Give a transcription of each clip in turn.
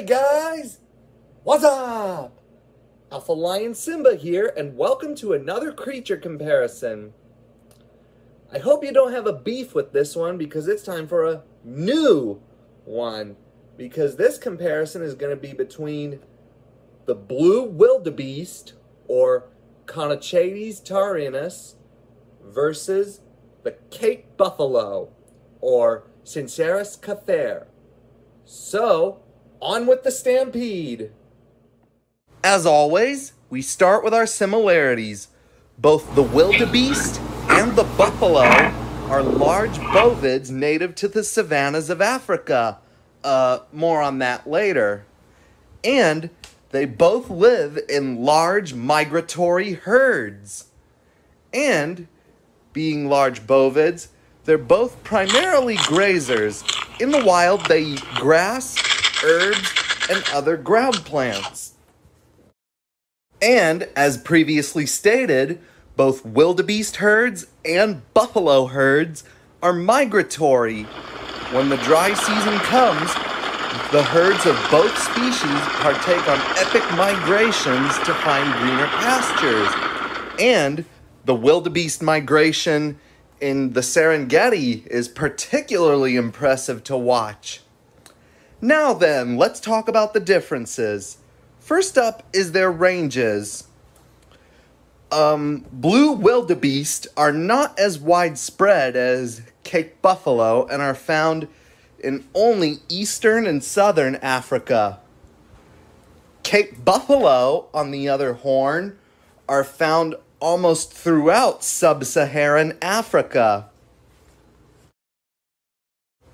Hey guys, what's up? Alpha Lion Simba here, and welcome to another creature comparison. I hope you don't have a beef with this one because it's time for a new one. Because this comparison is going to be between the blue wildebeest or Connochaetes taurinus, versus the Cape buffalo or Syncerus caffer. So, on with the stampede. As always, we start with our similarities. Both the wildebeest and the buffalo are large bovids native to the savannas of Africa. Uh, more on that later. And they both live in large migratory herds. And, being large bovids, they're both primarily grazers. In the wild, they eat grass, herbs, and other ground plants. And, as previously stated, both wildebeest herds and buffalo herds are migratory. When the dry season comes, the herds of both species partake on epic migrations to find greener pastures. And the wildebeest migration in the Serengeti is particularly impressive to watch. Now then, let's talk about the differences. First up is their ranges. Um, blue wildebeest are not as widespread as Cape buffalo and are found in only eastern and southern Africa. Cape buffalo, on the other horn, are found almost throughout sub Saharan Africa.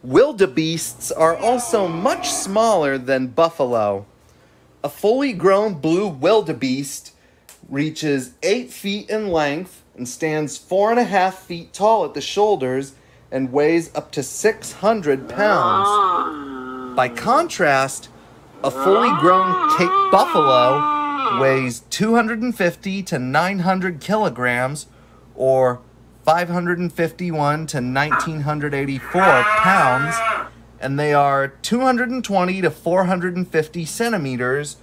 Wildebeests are also much smaller than buffalo. A fully grown blue wildebeest reaches 8 feet in length and stands 4.5 feet tall at the shoulders and weighs up to 600 pounds. By contrast, a fully grown Cape buffalo weighs 250 to 900 kilograms or 551 to 1984 pounds, and they are 220 to 450 centimeters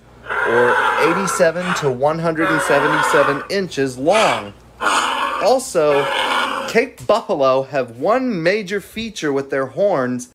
or 87 to 177 inches long. Also, Cape buffalo have one major feature with their horns